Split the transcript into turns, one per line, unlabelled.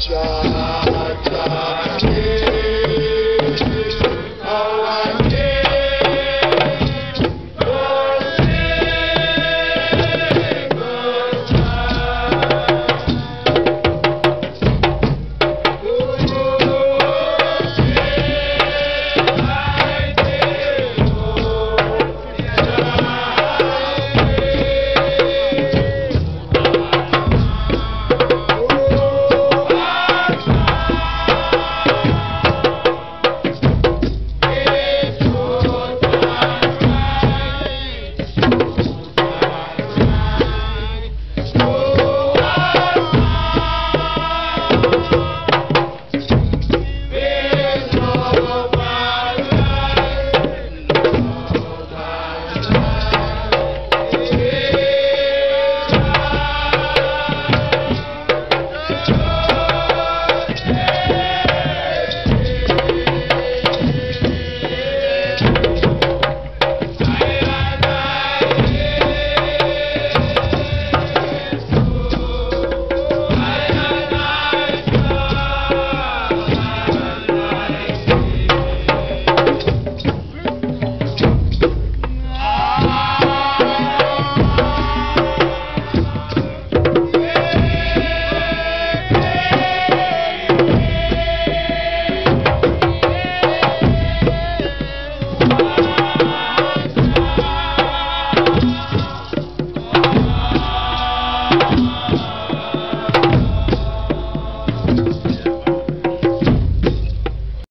Jah, Jah.